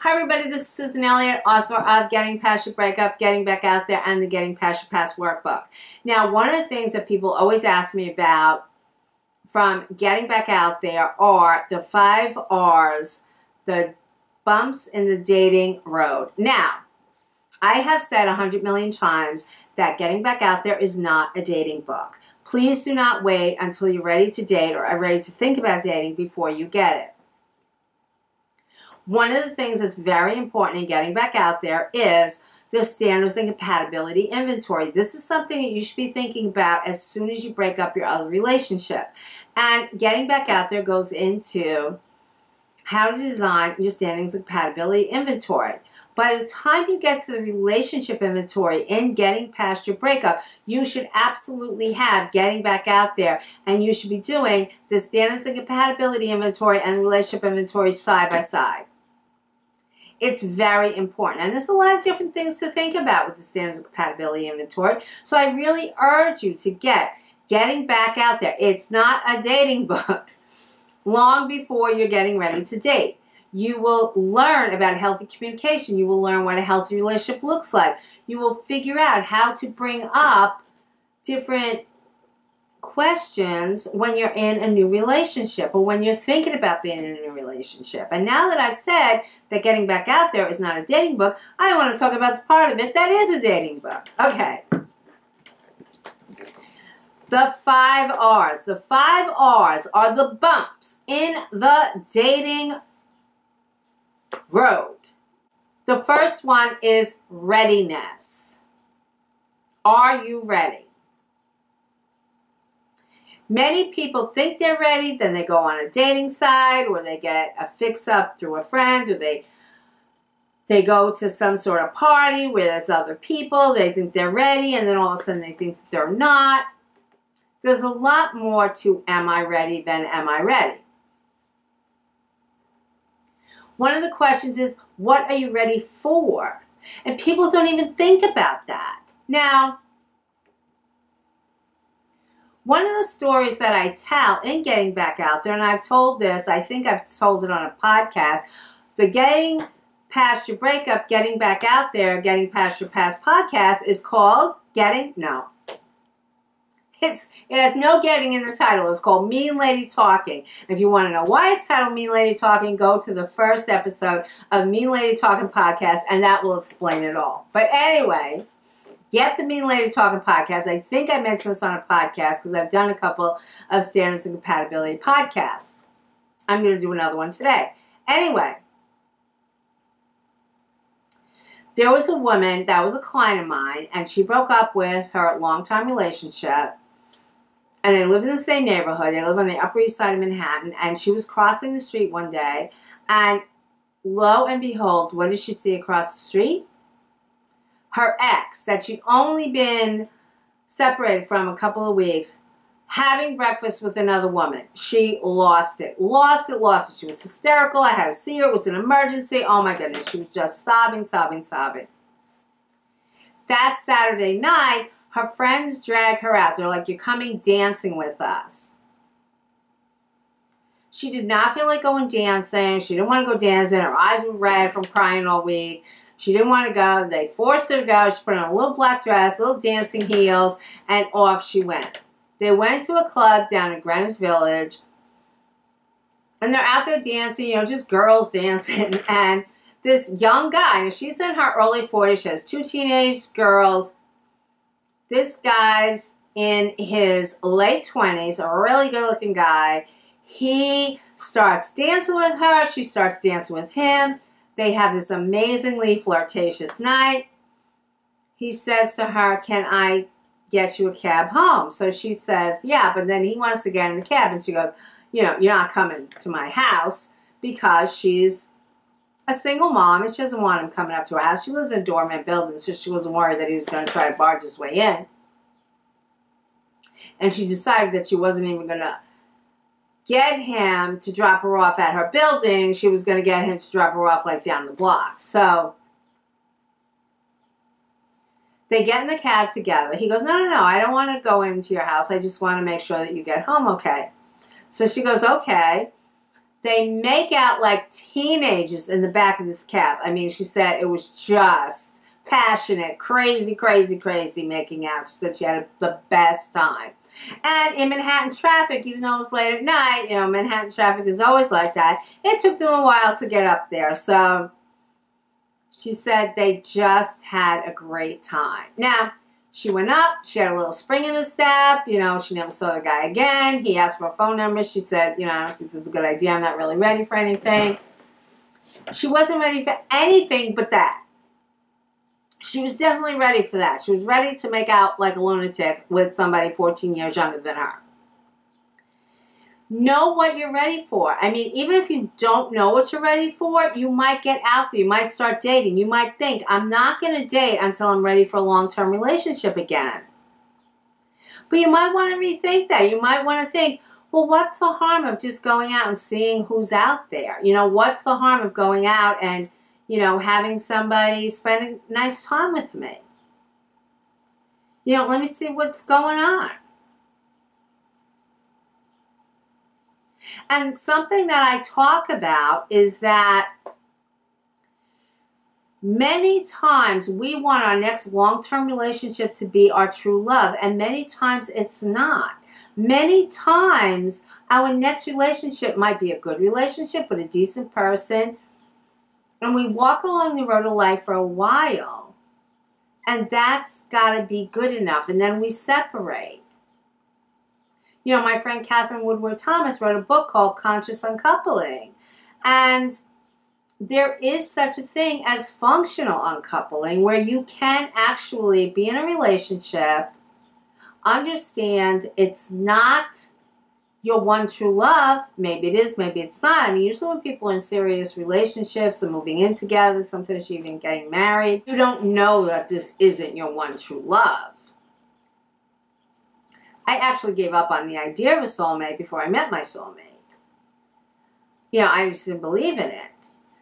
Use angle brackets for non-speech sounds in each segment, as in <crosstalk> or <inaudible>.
Hi everybody, this is Susan Elliott, author of Getting Past Your Breakup, Getting Back Out There, and the Getting Past Your Past workbook. Now, one of the things that people always ask me about from getting back out there are the five R's, the bumps in the dating road. Now, I have said a hundred million times that getting back out there is not a dating book. Please do not wait until you're ready to date or are ready to think about dating before you get it. One of the things that's very important in getting back out there is the standards and compatibility inventory. This is something that you should be thinking about as soon as you break up your other relationship. And getting back out there goes into how to design your standards and compatibility inventory. By the time you get to the relationship inventory in getting past your breakup, you should absolutely have getting back out there and you should be doing the standards and compatibility inventory and relationship inventory side by side. It's very important. And there's a lot of different things to think about with the standards of compatibility inventory. So I really urge you to get getting back out there. It's not a dating book <laughs> long before you're getting ready to date. You will learn about healthy communication. You will learn what a healthy relationship looks like. You will figure out how to bring up different questions when you're in a new relationship or when you're thinking about being in a new relationship. And now that I've said that getting back out there is not a dating book, I want to talk about the part of it that is a dating book. Okay. The five R's. The five R's are the bumps in the dating road. The first one is readiness. Are you ready? Many people think they're ready, then they go on a dating site or they get a fix up through a friend or they they go to some sort of party where there's other people, they think they're ready, and then all of a sudden they think they're not. There's a lot more to am I ready than am I ready. One of the questions is, what are you ready for? And people don't even think about that. Now, one of the stories that I tell in getting back out there, and I've told this, I think I've told it on a podcast, the getting past your breakup, getting back out there, getting past your past podcast is called Getting No. It's it has no getting in the title. It's called Mean Lady Talking. If you want to know why it's titled Mean Lady Talking, go to the first episode of Mean Lady Talking podcast, and that will explain it all. But anyway, Get the Mean Lady Talking podcast. I think I mentioned this on a podcast because I've done a couple of standards and compatibility podcasts. I'm going to do another one today. Anyway, there was a woman that was a client of mine, and she broke up with her long-time relationship. And they live in the same neighborhood. They live on the Upper East Side of Manhattan. And she was crossing the street one day, and lo and behold, what did she see across the street? Her ex that she'd only been separated from a couple of weeks having breakfast with another woman. She lost it. Lost it, lost it. She was hysterical. I had to see her. It was an emergency. Oh my goodness. She was just sobbing, sobbing, sobbing. That Saturday night, her friends drag her out. They're like, You're coming dancing with us. She did not feel like going dancing. She didn't want to go dancing. Her eyes were red from crying all week. She didn't want to go. They forced her to go. She put on a little black dress, little dancing heels, and off she went. They went to a club down in Greenwich Village, and they're out there dancing, you know, just girls <laughs> dancing. And this young guy, and she's in her early 40s, she has two teenage girls. This guy's in his late 20s, a really good looking guy. He starts dancing with her, she starts dancing with him. They have this amazingly flirtatious night. He says to her, Can I get you a cab home? So she says, Yeah, but then he wants to get in the cab. And she goes, You know, you're not coming to my house because she's a single mom and she doesn't want him coming up to her house. She lives in a dormant building, so she wasn't worried that he was going to try to barge his way in. And she decided that she wasn't even going to get him to drop her off at her building, she was going to get him to drop her off like down the block. So they get in the cab together. He goes, No, no, no, I don't want to go into your house. I just want to make sure that you get home okay. So she goes, Okay. They make out like teenagers in the back of this cab. I mean, she said it was just passionate, crazy, crazy, crazy making out. She said she had the best time. And in Manhattan traffic, even though it was late at night, you know, Manhattan traffic is always like that. It took them a while to get up there. So she said they just had a great time. Now, she went up. She had a little spring in her step. You know, she never saw the guy again. He asked for a phone number. She said, you know, I don't think this is a good idea. I'm not really ready for anything. She wasn't ready for anything but that. She was definitely ready for that. She was ready to make out like a lunatic with somebody 14 years younger than her know what you're ready for. I mean, even if you don't know what you're ready for, you might get out there. You might start dating. You might think, I'm not going to date until I'm ready for a long term relationship again. But you might want to rethink that. You might want to think, well, what's the harm of just going out and seeing who's out there? You know, what's the harm of going out and, you know, having somebody spend a nice time with me? You know, let me see what's going on. And something that I talk about is that many times we want our next long term relationship to be our true love, and many times it's not. Many times our next relationship might be a good relationship with a decent person, and we walk along the road of life for a while, and that's got to be good enough, and then we separate you know, my friend Katherine Woodward Thomas wrote a book called Conscious Uncoupling. And there is such a thing as functional uncoupling where you can actually be in a relationship, understand it's not your one true love. Maybe it is, maybe it's not. I mean, usually when people are in serious relationships, they're moving in together, sometimes you're even getting married, you don't know that this isn't your one true love. I actually gave up on the idea of a soulmate before I met my soulmate. You know, I just didn't believe in it.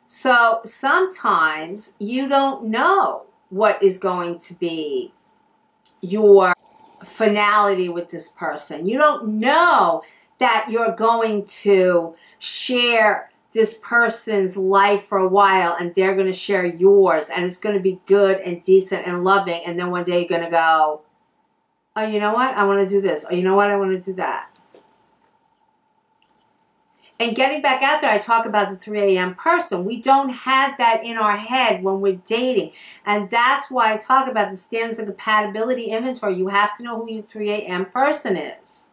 So sometimes you don't know what is going to be your finality with this person. You don't know that you're going to share this person's life for a while and they're going to share yours and it's going to be good and decent and loving and then one day you're going to go oh, you know what? I want to do this. Oh, you know what? I want to do that. And getting back out there, I talk about the 3 a.m. person. We don't have that in our head when we're dating. And that's why I talk about the standards of compatibility inventory. You have to know who your 3 a.m. person is.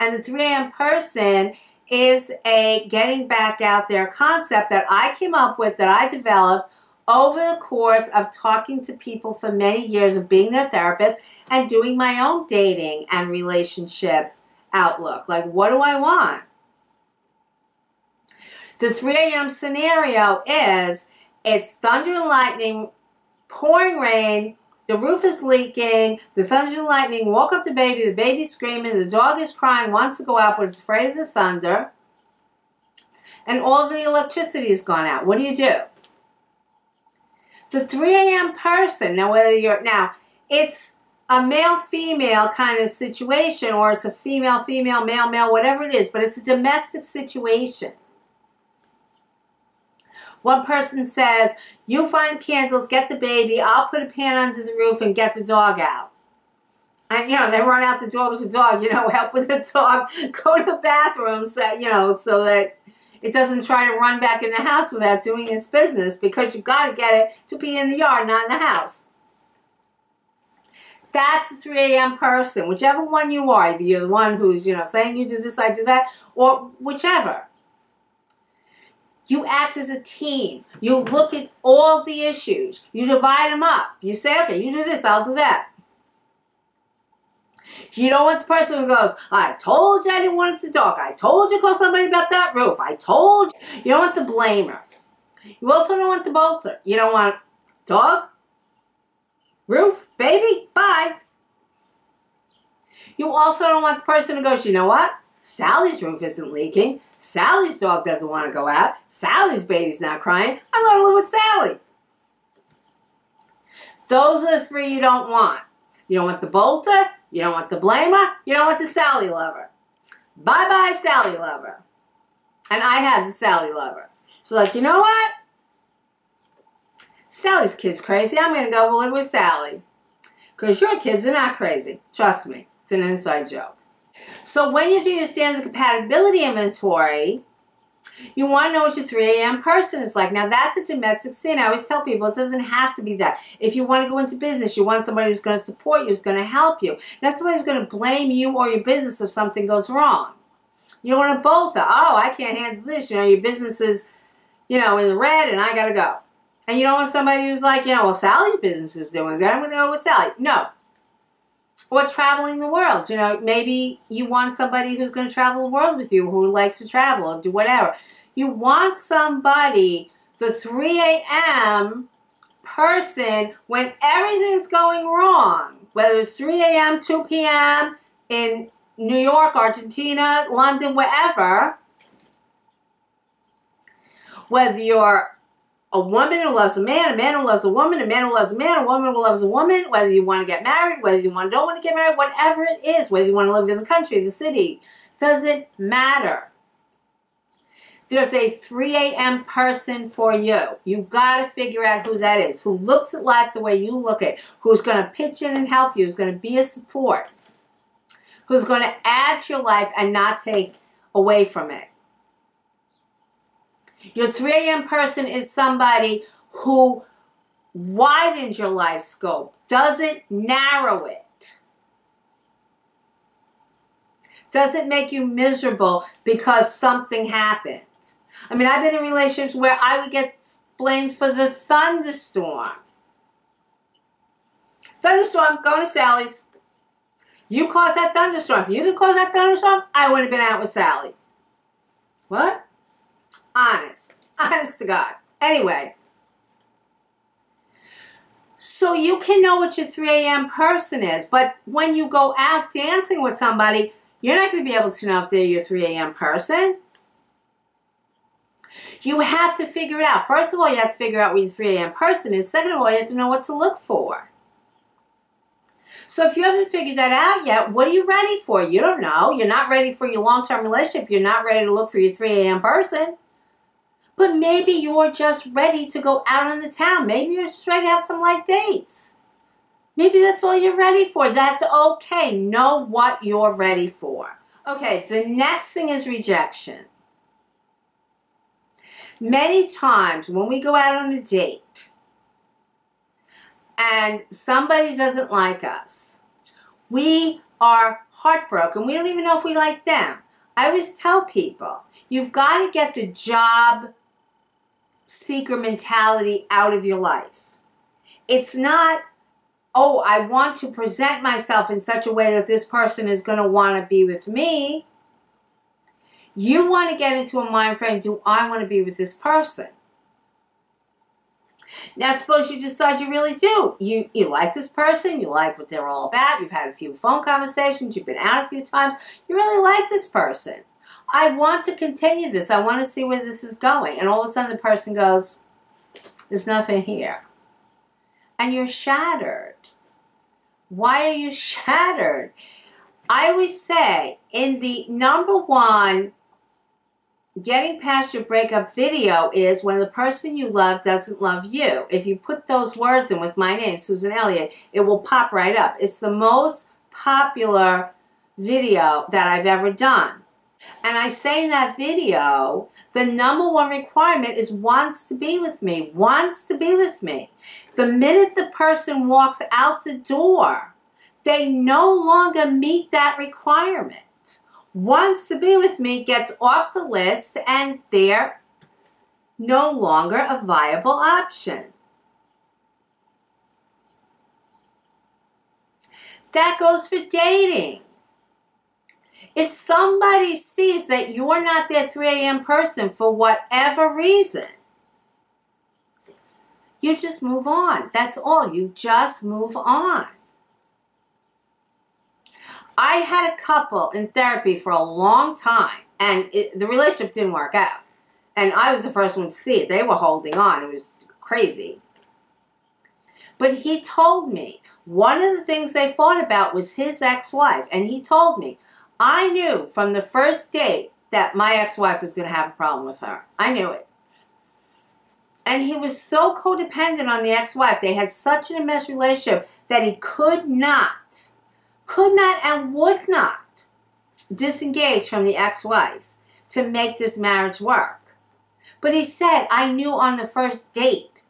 And the 3 a.m. person is a getting back out there concept that I came up with, that I developed over the course of talking to people for many years of being their therapist and doing my own dating and relationship outlook. Like, what do I want? The 3 a.m. scenario is it's thunder and lightning, pouring rain, the roof is leaking, the thunder and lightning woke up the baby, the baby's screaming, the dog is crying, wants to go out, but it's afraid of the thunder, and all the electricity has gone out. What do you do? The 3 a.m. person, now whether you're, now, it's a male-female kind of situation or it's a female-female, male-male, whatever it is, but it's a domestic situation. One person says, you find candles, get the baby, I'll put a pan under the roof and get the dog out. And, you know, they run out the door with the dog, you know, <laughs> help with the dog, <laughs> go to the bathroom, so, you know, so that it doesn't try to run back in the house without doing its business because you got to get it to be in the yard, not in the house. That's the 3 a.m. person, whichever one you are. Either you're the one who's, you know, saying you do this, I do that, or whichever. You act as a team. You look at all the issues. You divide them up. You say, okay, you do this, I'll do that. You don't want the person who goes, I told you I didn't want the dog. I told you to call somebody about that roof. I told you. You don't want the blamer. You also don't want the bolter. You don't want dog, roof, baby, bye. You also don't want the person who goes, you know what? Sally's roof isn't leaking. Sally's dog doesn't want to go out. Sally's baby's not crying. I'm going to live with Sally. Those are the three you don't want. You don't want the bolter, you don't want the blamer. You don't want the Sally lover. Bye-bye, Sally lover. And I had the Sally lover. So like, you know what? Sally's kid's crazy. I'm going to go live with Sally. Because your kids are not crazy. Trust me. It's an inside joke. So when you do your standards of compatibility inventory, you want to know what your 3 a.m. person is like. Now, that's a domestic sin. I always tell people it doesn't have to be that. If you want to go into business, you want somebody who's going to support you, who's going to help you. Not somebody who's going to blame you or your business if something goes wrong. You don't want to both. Oh, I can't handle this. You know, your business is, you know, in the red and I got to go. And you don't want somebody who's like, you know, well, Sally's business is doing good. I'm going to go with Sally. No. Or traveling the world. You know, maybe you want somebody who's going to travel the world with you, who likes to travel or do whatever. You want somebody, the 3 a.m. person, when everything's going wrong, whether it's 3 a.m., 2 p.m., in New York, Argentina, London, wherever, whether you're a woman who loves a man, a man who loves a woman, a man who loves a man, a woman who loves a woman, whether you want to get married, whether you want, don't want to get married, whatever it is, whether you want to live in the country, the city, doesn't matter. There's a 3 a.m. person for you. You got to figure out who that is, who looks at life the way you look at who's going to pitch in and help you, who's going to be a support, who's going to add to your life and not take away from it. Your 3 a.m. person is somebody who widens your life scope, doesn't narrow it. Doesn't make you miserable because something happened. I mean, I've been in relationships where I would get blamed for the thunderstorm. Thunderstorm, going to Sally's. You caused that thunderstorm. If you didn't cause that thunderstorm, I would have been out with Sally. What? Honest. Honest to God. Anyway. So you can know what your 3 a.m. person is, but when you go out dancing with somebody, you're not going to be able to know if they're your 3 a.m. person. You have to figure it out. First of all, you have to figure out what your 3 a.m. person is. Second of all, you have to know what to look for. So if you haven't figured that out yet, what are you ready for? You don't know. You're not ready for your long-term relationship. You're not ready to look for your 3 a.m. person. But maybe you're just ready to go out on the town. Maybe you're just ready to have some light dates. Maybe that's all you're ready for. That's okay. Know what you're ready for. Okay, the next thing is rejection. Many times when we go out on a date and somebody doesn't like us, we are heartbroken. We don't even know if we like them. I always tell people, you've got to get the job seeker mentality out of your life. It's not, oh, I want to present myself in such a way that this person is going to want to be with me. You want to get into a mind frame, do I want to be with this person? Now, suppose you decide you really do. You, you like this person, you like what they're all about, you've had a few phone conversations, you've been out a few times, you really like this person. I want to continue this. I want to see where this is going. And all of a sudden the person goes, there's nothing here. And you're shattered. Why are you <laughs> shattered? I always say in the number one getting past your breakup video is when the person you love doesn't love you. If you put those words in with my name, Susan Elliott, it will pop right up. It's the most popular video that I've ever done. And I say in that video, the number one requirement is wants to be with me, wants to be with me. The minute the person walks out the door, they no longer meet that requirement. Wants to be with me gets off the list and they're no longer a viable option. That goes for dating. If somebody sees that you're not their 3 a.m. person for whatever reason, you just move on. That's all. You just move on. I had a couple in therapy for a long time, and it, the relationship didn't work out. And I was the first one to see it. They were holding on. It was crazy. But he told me one of the things they fought about was his ex wife. And he told me, I knew from the first date that my ex-wife was going to have a problem with her. I knew it. And he was so codependent on the ex-wife. They had such an immense relationship that he could not, could not and would not disengage from the ex-wife to make this marriage work. But he said, I knew on the first date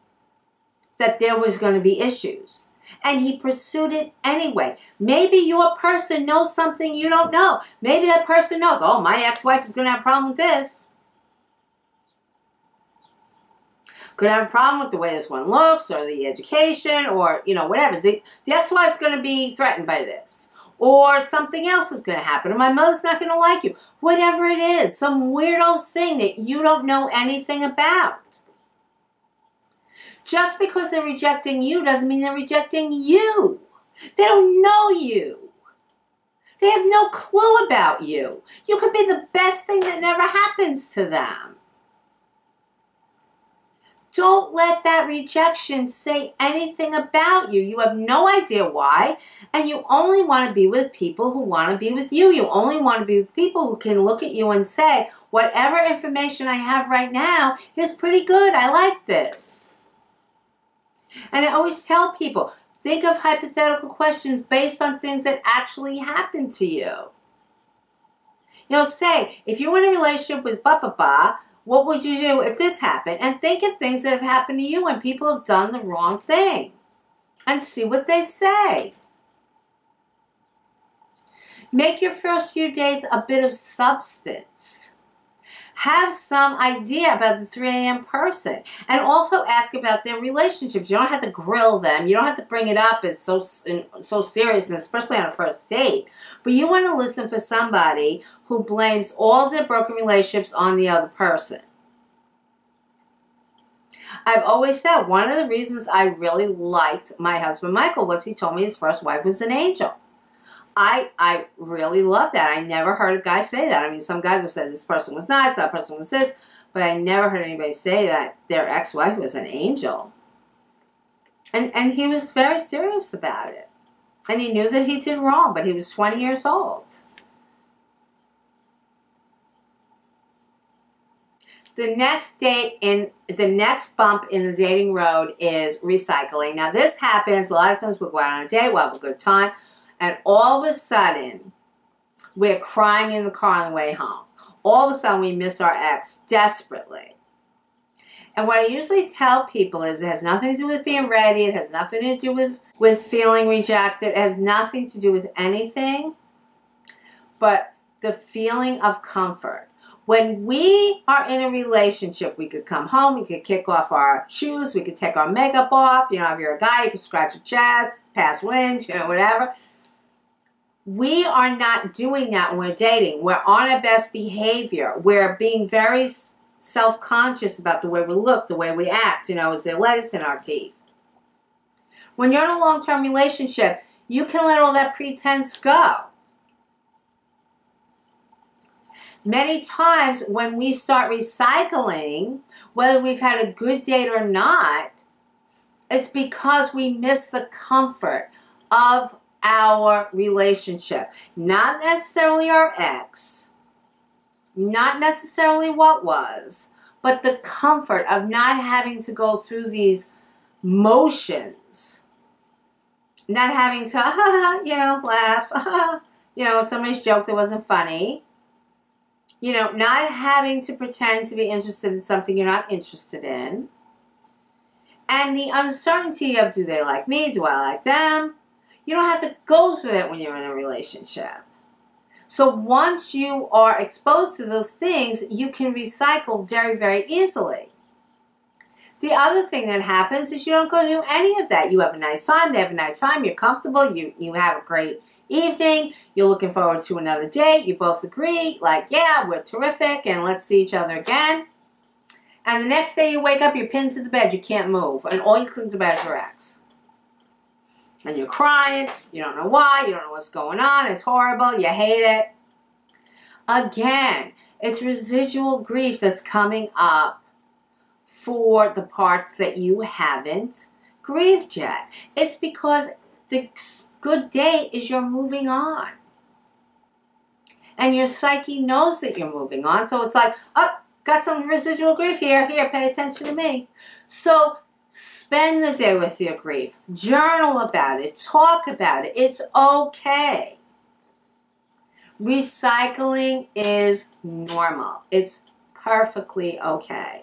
that there was going to be issues. And he pursued it anyway. Maybe your person knows something you don't know. Maybe that person knows, oh, my ex-wife is going to have a problem with this. Could have a problem with the way this one looks or the education or, you know, whatever. The, the ex-wife's going to be threatened by this or something else is going to happen, or my mother's not going to like you. Whatever it is, some weirdo thing that you don't know anything about. Just because they're rejecting you doesn't mean they're rejecting you. They don't know you. They have no clue about you. You could be the best thing that never happens to them. Don't let that rejection say anything about you. You have no idea why, and you only want to be with people who want to be with you. You only want to be with people who can look at you and say, whatever information I have right now is pretty good. I like this. And I always tell people, think of hypothetical questions based on things that actually happened to you. You know, say, if you're in a relationship with Papa, what would you do if this happened? And think of things that have happened to you when people have done the wrong thing. And see what they say. Make your first few days a bit of substance. Have some idea about the 3 a.m. person. And also ask about their relationships. You don't have to grill them. You don't have to bring it up as so, so serious, and especially on a first date. But you want to listen for somebody who blames all their broken relationships on the other person. I've always said one of the reasons I really liked my husband Michael was he told me his first wife was an angel. I I really love that. I never heard a guy say that. I mean, some guys have said this person was nice, that person was this, but I never heard anybody say that their ex-wife was an angel. And and he was very serious about it. And he knew that he did wrong, but he was 20 years old. The next date in the next bump in the dating road is recycling. Now this happens a lot of times we'll go out on a date, we'll have a good time, and all of a sudden we're crying in the car on the way home. All of a sudden we miss our ex desperately. And what I usually tell people is it has nothing to do with being ready, it has nothing to do with, with feeling rejected, it has nothing to do with anything but the feeling of comfort. When we are in a relationship, we could come home, we could kick off our shoes, we could take our makeup off. You know, if you're a guy, you could scratch your chest, pass wind, you know, whatever. We are not doing that when we're dating. We're on our best behavior. We're being very self-conscious about the way we look, the way we act. You know, is there lettuce in our teeth? When you're in a long-term relationship, you can let all that pretense go. Many times when we start recycling, whether we've had a good date or not, it's because we miss the comfort of our relationship. Not necessarily our ex, not necessarily what was, but the comfort of not having to go through these motions. Not having to, <laughs> you know, laugh, <laughs> you know, somebody's joke that wasn't funny you know, not having to pretend to be interested in something you're not interested in. And the uncertainty of do they like me? Do I like them? You don't have to go through that when you're in a relationship. So once you are exposed to those things, you can recycle very, very easily. The other thing that happens is you don't go through any of that. You have a nice time, they have a nice time, you're comfortable, you, you have a great evening. You're looking forward to another date. You both agree, like, yeah, we're terrific, and let's see each other again. And the next day you wake up, you're pinned to the bed, you can't move, and all you think about is your ex. And you're crying, you don't know why, you don't know what's going on, it's horrible, you hate it. Again, it's residual grief that's coming up for the parts that you haven't grieved yet. It's because the good day is you're moving on. And your psyche knows that you're moving on. So it's like, oh, got some residual grief here. Here, pay attention to me. So spend the day with your grief. Journal about it. Talk about it. It's okay. Recycling is normal. It's perfectly okay.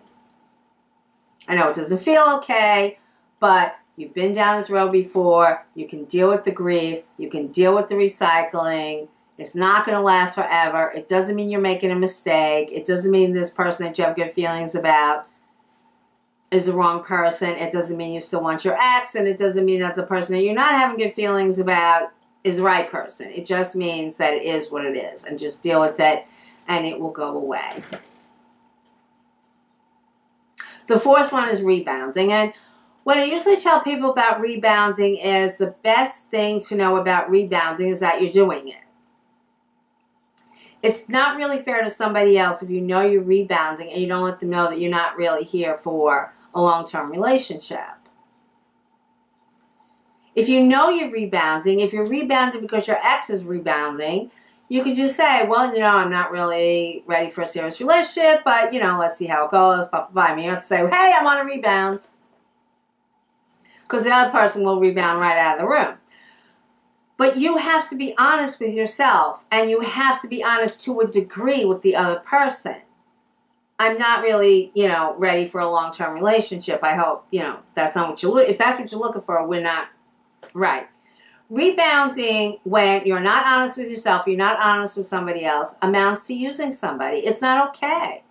I know it doesn't feel okay, but you've been down this road before. You can deal with the grief. You can deal with the recycling. It's not going to last forever. It doesn't mean you're making a mistake. It doesn't mean this person that you have good feelings about is the wrong person. It doesn't mean you still want your ex, and it doesn't mean that the person that you're not having good feelings about is the right person. It just means that it is what it is, and just deal with it, and it will go away. The fourth one is rebounding, and what I usually tell people about rebounding is the best thing to know about rebounding is that you're doing it. It's not really fair to somebody else if you know you're rebounding and you don't let them know that you're not really here for a long-term relationship. If you know you're rebounding, if you're rebounding because your ex is rebounding, you could just say, well, you know, I'm not really ready for a serious relationship, but, you know, let's see how it goes, blah, blah, blah. I mean, you to say, hey, I'm on a rebound. Because the other person will rebound right out of the room. But you have to be honest with yourself, and you have to be honest to a degree with the other person. I'm not really, you know, ready for a long-term relationship. I hope, you know, that's not what you look. If that's what you're looking for, we're not right. Rebounding when you're not honest with yourself, you're not honest with somebody else, amounts to using somebody. It's not okay.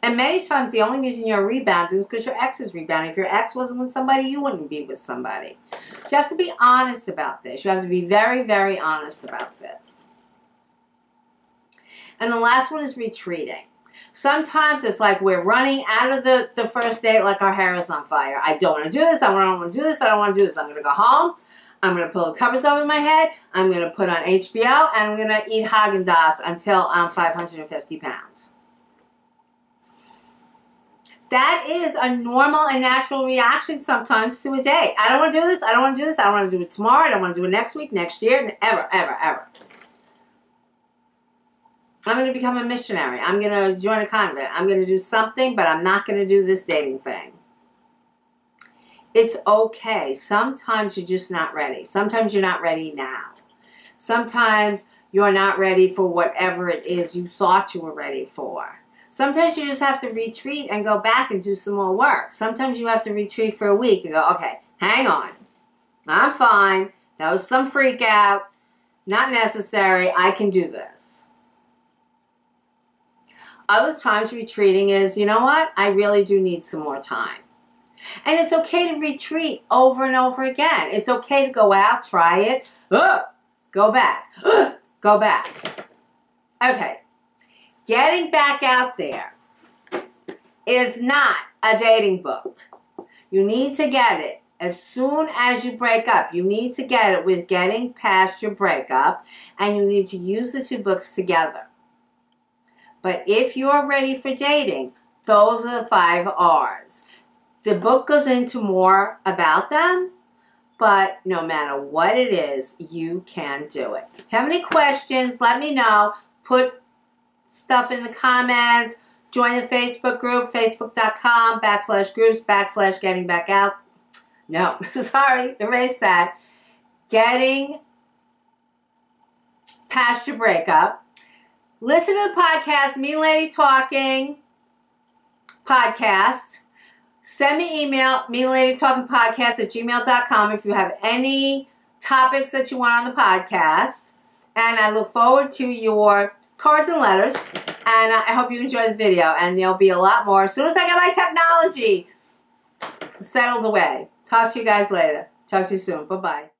And many times the only reason you're rebounding is because your ex is rebounding. If your ex wasn't with somebody, you wouldn't be with somebody. So you have to be honest about this. You have to be very, very honest about this. And the last one is retreating. Sometimes it's like we're running out of the, the first date like our hair is on fire. I don't want to do this. I don't want to do this. I don't want to do this. I'm going to go home. I'm going to pull the covers over my head. I'm going to put on HBO. And I'm going to eat Haagen-Dazs until I'm 550 pounds. That is a normal and natural reaction sometimes to a date. I don't want to do this. I don't want to do this. I don't want to do it tomorrow. I don't want to do it next week, next year, ever, ever, ever. I'm going to become a missionary. I'm going to join a convent. I'm going to do something, but I'm not going to do this dating thing. It's okay. Sometimes you're just not ready. Sometimes you're not ready now. Sometimes you're not ready for whatever it is you thought you were ready for. Sometimes you just have to retreat and go back and do some more work. Sometimes you have to retreat for a week and go, okay, hang on. I'm fine. That was some freak out. Not necessary. I can do this. Other times retreating is, you know what? I really do need some more time. And it's okay to retreat over and over again. It's okay to go out, try it, uh, go back, uh, go back. Okay, getting back out there is not a dating book. You need to get it as soon as you break up. You need to get it with getting past your breakup, and you need to use the two books together. But if you're ready for dating, those are the five R's. The book goes into more about them, but no matter what it is, you can do it. If you have any questions, let me know. Put stuff in the comments. Join the Facebook group, facebook.com backslash groups backslash getting back out. No, <laughs> sorry, erase that. Getting past your breakup Listen to the podcast, Mean Lady Talking podcast. Send me email, Mean Lady Talking podcast at gmail.com if you have any topics that you want on the podcast. And I look forward to your cards and letters. And I hope you enjoy the video. And there'll be a lot more as soon as I get my technology settled away. Talk to you guys later. Talk to you soon. Bye-bye.